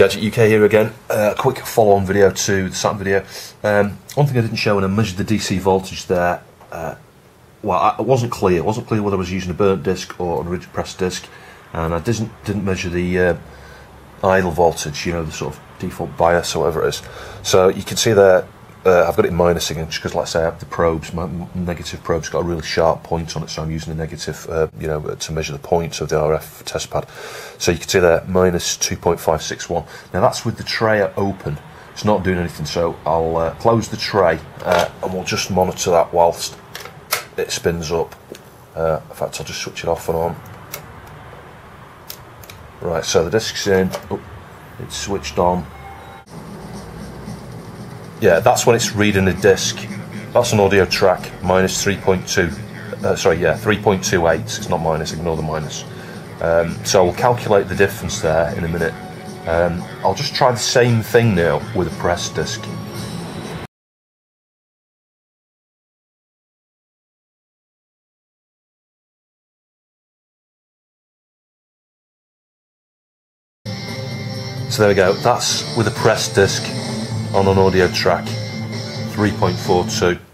Gadget UK here again. Uh, quick follow-on video to the Saturn video. Um, one thing I didn't show when I measured the DC voltage there, uh, well, I, it wasn't clear. It wasn't clear whether I was using a burnt disc or an original press disc, and I didn't didn't measure the uh, idle voltage. You know, the sort of default bias or whatever it is. So you can see there uh, I've got it in minus again, just because, like I say, I the probes. My negative probe's got a really sharp point on it, so I'm using the negative, uh, you know, to measure the points of the RF test pad. So you can see there, minus 2.561. Now that's with the tray open. It's not doing anything, so I'll uh, close the tray uh, and we'll just monitor that whilst it spins up. Uh, in fact, I'll just switch it off and on. Right, so the disc's in. Oh, it's switched on. Yeah, that's when it's reading the disc. That's an audio track, minus 3.2. Uh, sorry, yeah, 3.28. It's not minus, ignore the minus. Um, so we'll calculate the difference there in a minute. Um, I'll just try the same thing now with a press disc. So there we go, that's with a press disc on an audio track 3.42